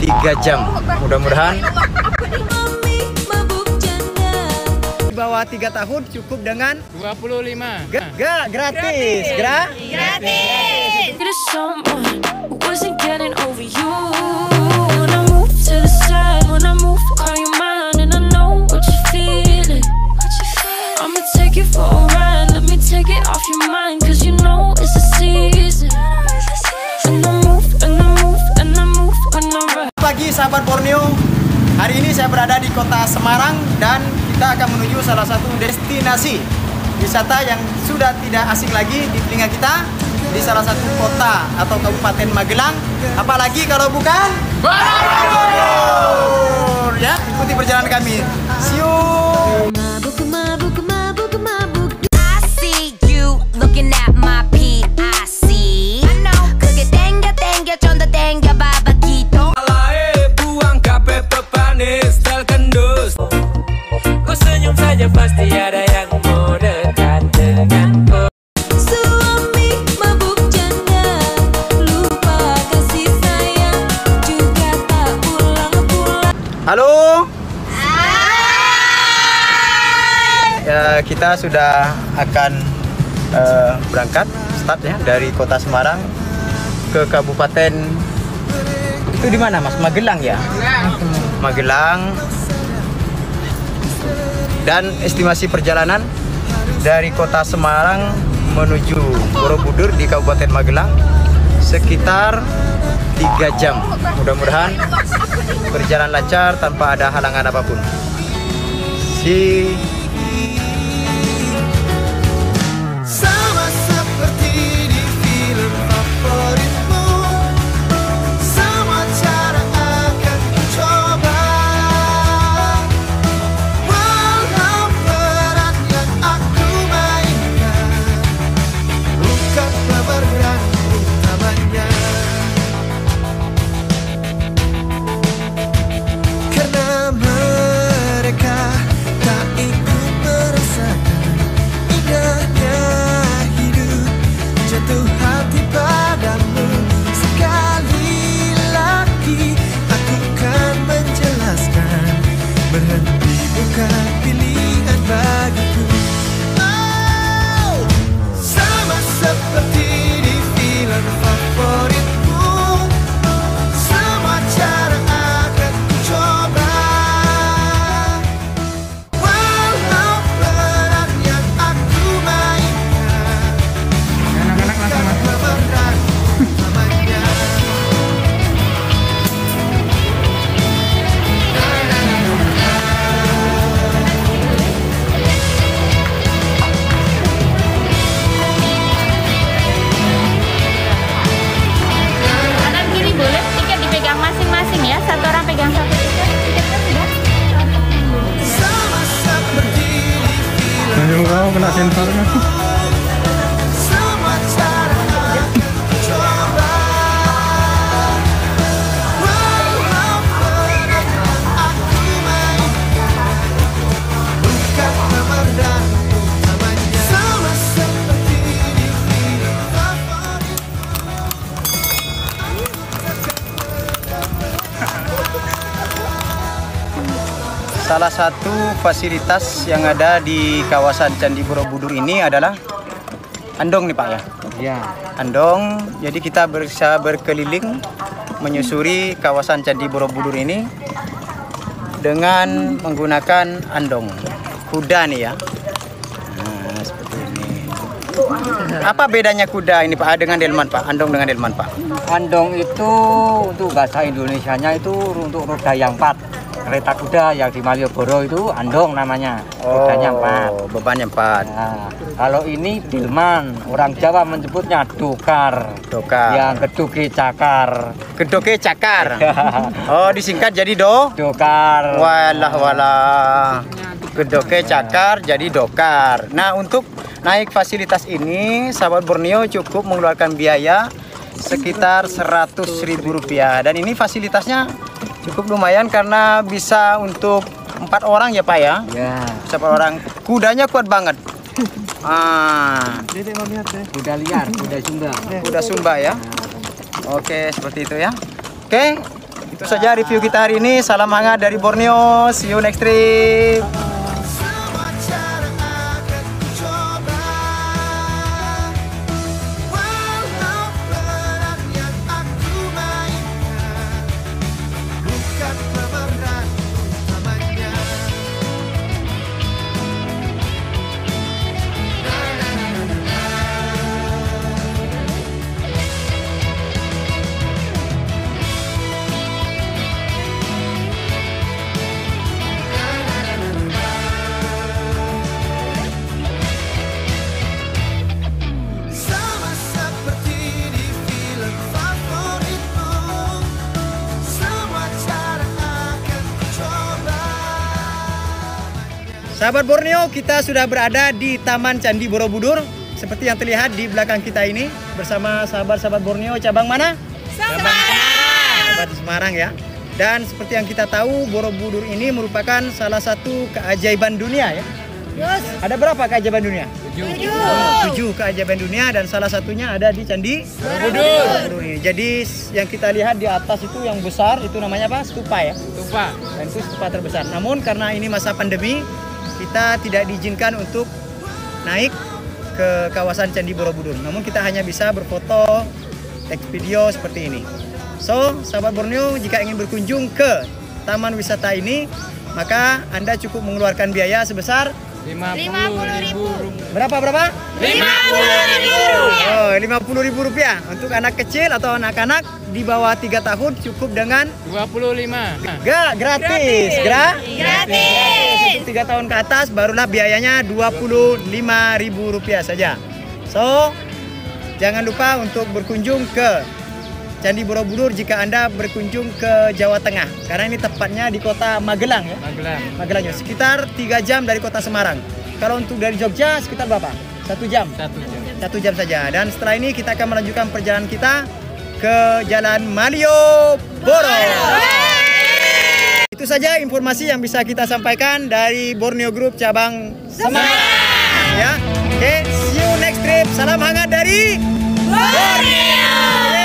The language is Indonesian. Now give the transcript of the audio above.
tiga jam. Mudah-mudahan di bawah tiga tahun cukup dengan 25. Gak, gak gratis, gra? to someone sahabat Borneo. Hari ini saya berada di kota Semarang dan kita akan menuju salah satu destinasi wisata yang sudah tidak asing lagi di telinga kita di salah satu kota atau kabupaten Magelang. Apalagi kalau bukan Borobudur. Ya, ikuti perjalanan kami. See you. Halo. Ya, kita sudah akan eh, berangkat start ya dari kota Semarang ke kabupaten itu di mana Mas? Magelang ya. Magelang. Dan estimasi perjalanan dari kota Semarang menuju Borobudur di Kabupaten Magelang sekitar 3 jam. Mudah-mudahan berjalan lancar tanpa ada halangan apa pun. Si 10,000 salah satu fasilitas yang ada di kawasan Candi Borobudur ini adalah andong nih Pak ya. Iya. Andong. Jadi kita bisa berkeliling menyusuri kawasan Candi Borobudur ini dengan menggunakan andong kuda nih ya. Nah, seperti ini. Apa bedanya kuda ini Pak dengan delman Pak? Andong dengan delman Pak? Andong itu untuk bahasa Indonesianya itu untuk roda yang empat. Kereta kuda yang di Malioboro itu andong namanya. Rodanya empat. Oh, bebannya empat. Nah, kalau ini Dilman, orang Jawa menyebutnya dokar. Dokar. Yang keduge cakar. Kedoke cakar. Oh, disingkat jadi do. Dokar. Walah walah. Kedoke cakar jadi dokar. Nah, untuk naik fasilitas ini, sahabat Borneo cukup mengeluarkan biaya sekitar 100.000 rupiah. Dan ini fasilitasnya cukup lumayan karena bisa untuk empat orang ya Pak ya. Ya, Bisa empat orang. Kudanya kuat banget. Ah, kuda liar, kuda Sumba. kuda Sumba ya. Oke, seperti itu ya. Oke, Itu saja review kita hari ini. Salam hangat dari Borneo. See you next trip. Sahabat Borneo, kita sudah berada di Taman Candi Borobudur. Seperti yang terlihat di belakang kita ini bersama sahabat-sahabat Borneo cabang mana? Semarang. di Semarang ya. Dan seperti yang kita tahu, Borobudur ini merupakan salah satu keajaiban dunia ya. Ada berapa keajaiban dunia? Tujuh. Tujuh keajaiban dunia dan salah satunya ada di Candi Borobudur. Jadi yang kita lihat di atas itu yang besar itu namanya apa? Stupa ya. Tupa. dan itu stupa terbesar. Namun karena ini masa pandemi, kita tidak diizinkan untuk naik ke kawasan Candi Borobudur. Namun kita hanya bisa berfoto, take video seperti ini. So, sahabat Borneo, jika ingin berkunjung ke taman wisata ini, maka Anda cukup mengeluarkan biaya sebesar Lima puluh ribu rupiah. berapa berapa? Lima puluh ribu. Oh, lima puluh ribu rupiah untuk anak kecil atau anak-anak di bawah tiga tahun cukup dengan Dua puluh lima. Gak, gratis. Gra? Gratis. Tiga tahun ke atas barulah biayanya Rp25.000 saja. So, jangan lupa untuk berkunjung ke Candi Borobudur jika Anda berkunjung ke Jawa Tengah. Karena ini tepatnya di kota Magelang ya. Magelang. Magelang ya. Sekitar 3 jam dari kota Semarang. Kalau untuk dari Jogja sekitar berapa? Satu jam. Satu jam. Satu jam saja. Dan setelah ini kita akan melanjutkan perjalanan kita ke Jalan Malioboro. Itu saja informasi yang bisa kita sampaikan dari Borneo Group cabang Semarang. Ya. Oke, see you next trip. Salam hangat dari Borneo.